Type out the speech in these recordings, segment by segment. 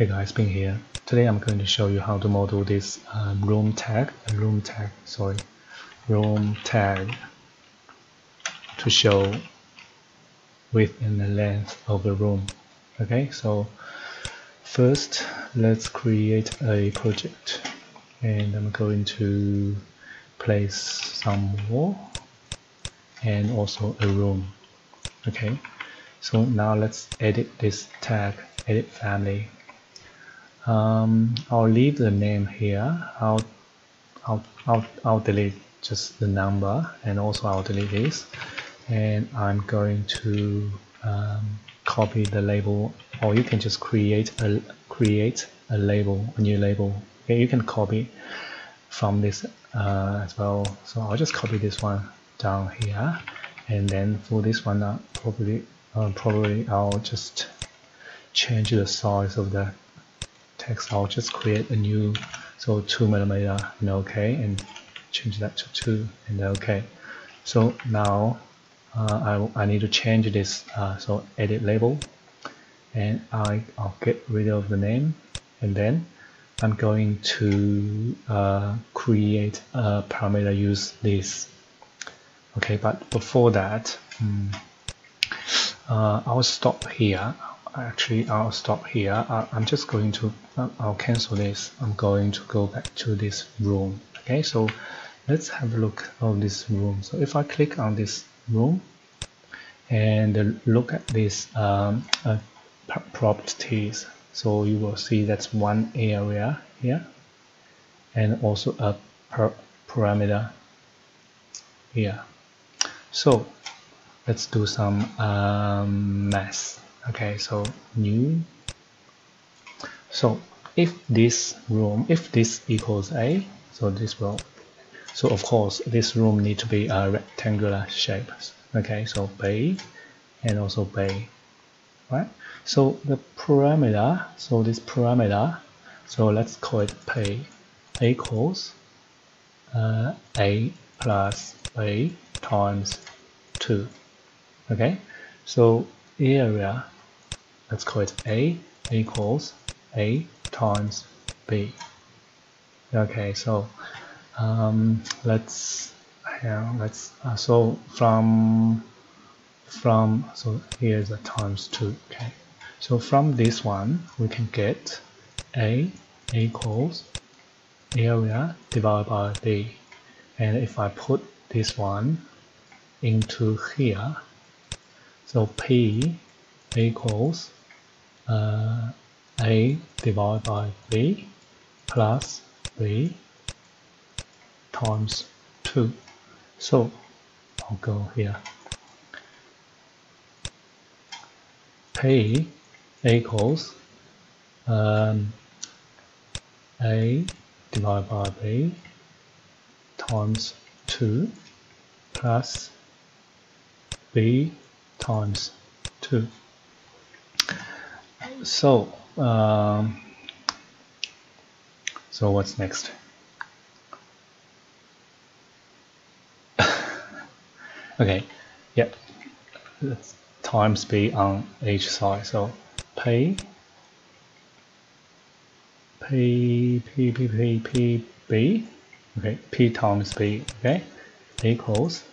Hey guys, Bin here. Today I'm going to show you how to model this um, room tag, room tag, sorry, room tag to show width and the length of the room. Okay, so first let's create a project and I'm going to place some wall and also a room. Okay, so now let's edit this tag, edit family um, I'll leave the name here. I'll, I'll, I'll, I'll delete just the number and also I'll delete this. And I'm going to um, copy the label or you can just create a create a label a new label. Okay you can copy from this uh, as well. So I'll just copy this one down here. And then for this one uh, probably uh, probably I'll just change the size of the text, I'll just create a new, so 2 millimeter and OK, and change that to 2 and OK. So now uh, I, I need to change this, uh, so edit label, and I, I'll get rid of the name, and then I'm going to uh, create a parameter use this. Okay, but before that, um, I'll stop here actually I'll stop here. Uh, I'm just going to uh, I'll cancel this. I'm going to go back to this room. Okay so let's have a look of this room. So if I click on this room and look at this um, uh, properties so you will see that's one area here and also a per parameter here. So let's do some um, math okay so new. So if this room if this equals a so this will so of course this room need to be a rectangular shape. Okay so bay and also bay right? So the parameter so this parameter so let's call it pay equals uh, a plus b times 2 okay so area let's call it A equals A times B. Okay, so um, let's yeah, let's uh, so from from so here's a times two. Okay, so from this one we can get A equals area divided by B, and if I put this one into here, so P equals uh, a divided by b plus b times 2 so I'll go here. P equals um, a divided by b times 2 plus b times 2 so um, so what's next? Okay yep. Let's times b on each side. So p p p p p p b. Okay p times b okay? Equals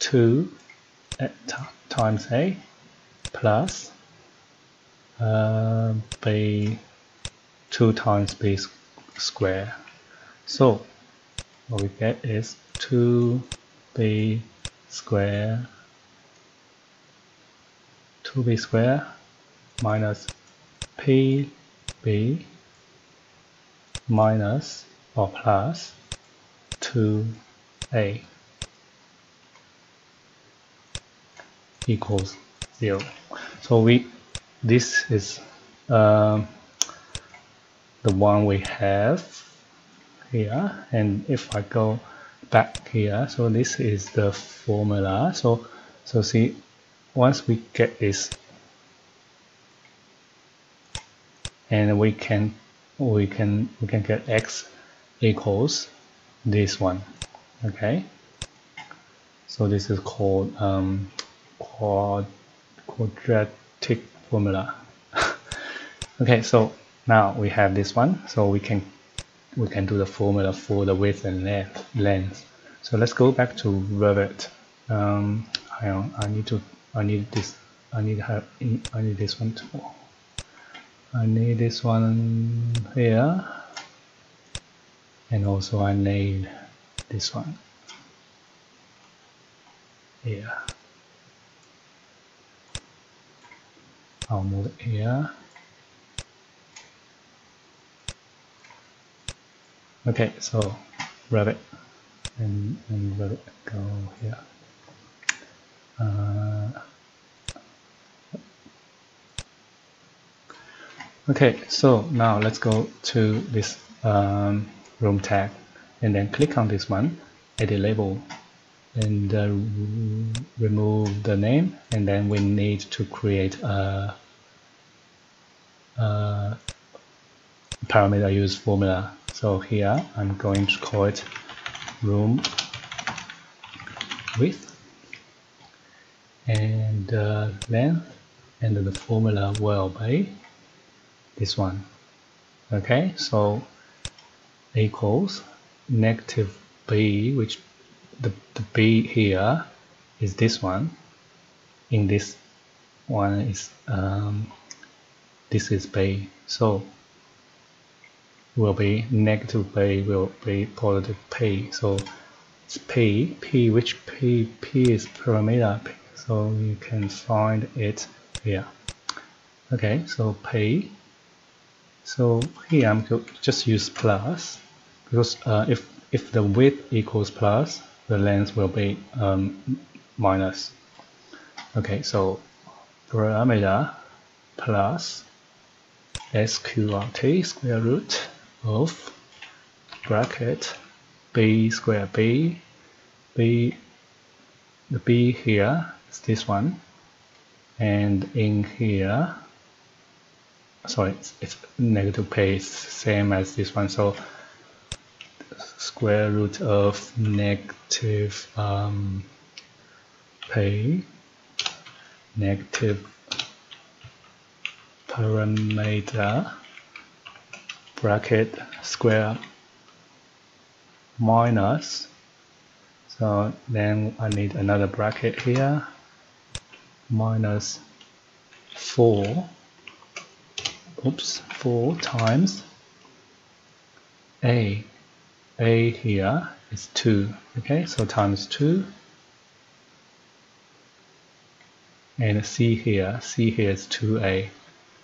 2 times a plus uh, b 2 times b square. So what we get is 2b square 2b square minus pb minus or plus 2a equals 0 so we this is uh, the one we have here. And if I go back here so this is the formula. So so see once we get this and we can we can we can get x equals this one. Okay? So this is called um, quad quadratic formula Okay, so now we have this one, so we can we can do the formula for the width and length. length. So let's go back to Revit. Um, hang on, I need to I need this I need have I need this one too. I need this one here, and also I need this one here. I'll move it here. Okay, so Revit and, and Revit go here. Uh, okay, so now let's go to this um, room tag and then click on this one, edit label and uh, remove the name and then we need to create a, a parameter use formula. So here I'm going to call it room width and uh, length and the formula will be this one. Okay so equals negative b which the, B here is this one. In this one is um, this is B so will be negative B will be positive P. So it's P P which P P is parameter P, so you can find it here. Okay so P. So here I'm just use plus. Because uh, if if the width equals plus the length will be um, minus. Okay, so parameter plus sqrt square root of bracket b square b b the b here is this one and in here sorry it's, it's negative p is same as this one so square root of negative um, pay negative parameter bracket square minus. So then I need another bracket here minus 4 oops 4 times a a here is 2 okay? So times 2 and c here. C here is 2a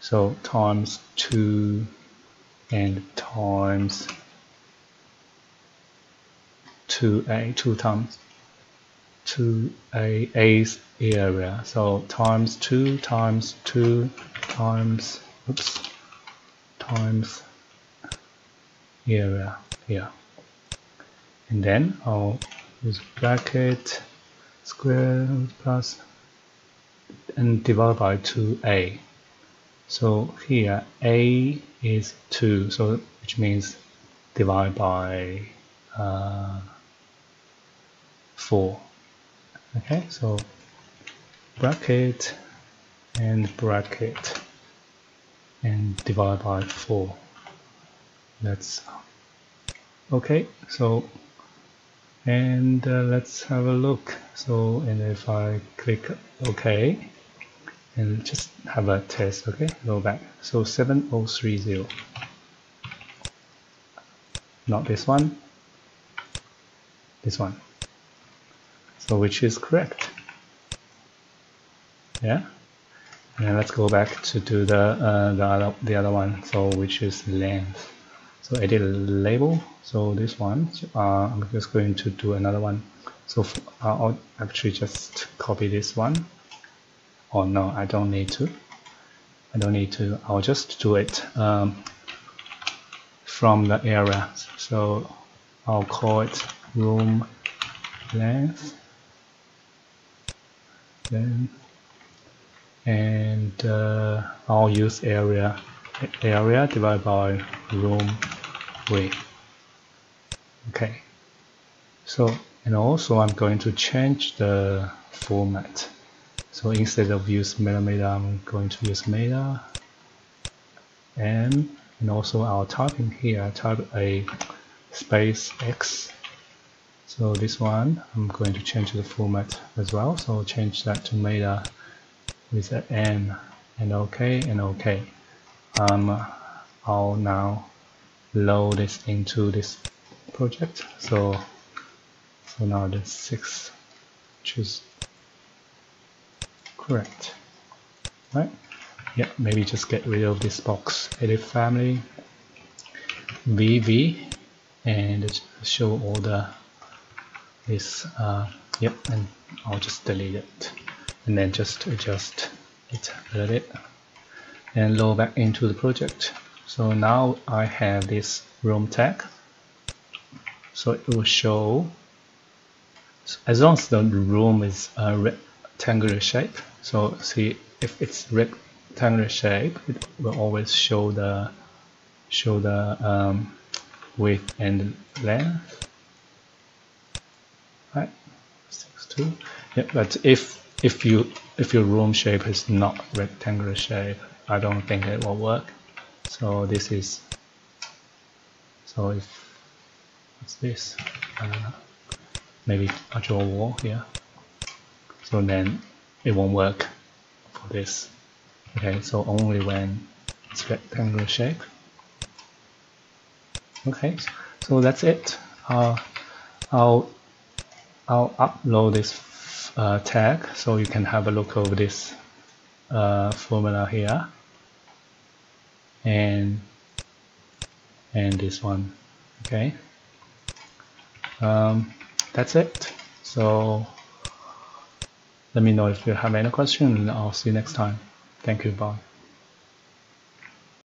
so times 2 and times 2a 2 times 2a a's area. So times 2 times 2 times oops times area here and then I'll use bracket square plus and divide by 2a so here a is 2 so which means divide by uh, 4 okay so bracket and bracket and divide by 4 that's okay so and uh, let's have a look. So and if I click OK and just have a test okay go back. So 7030 not this one. This one. So which is correct. Yeah? And let's go back to do the uh, the other the other one. So which is length so edit label. So this one uh, I'm just going to do another one. So I'll actually just copy this one. Oh no I don't need to. I don't need to. I'll just do it um, from the area. So I'll call it room length then and uh, I'll use area area divided by room way okay. So and also I'm going to change the format. So instead of use millimeter I'm going to use meter m and also I'll type in here type a space x. So this one I'm going to change the format as well. So I'll change that to meta with an n. And ok and ok um, I'll now load this into this project. So so now the six choose correct right? Yeah maybe just get rid of this box. Edit family VV and show all the this uh, yep and I'll just delete it. And then just adjust it a little bit. And load back into the project so now I have this room tag. So it will show as long as the room is a rectangular shape so see if it's rectangular shape it will always show the show the um, width and length. Right? Six two. Yeah but if if you if your room shape is not rectangular shape I don't think it will work so this is so if what's this? Uh, maybe I draw a wall here. So then it won't work for this. Okay so only when it's rectangular shape. Okay so that's it. Uh, I'll I'll upload this uh, tag so you can have a look over this uh, formula here and and this one okay? Um, that's it. So let me know if you have any questions and I'll see you next time. Thank you bye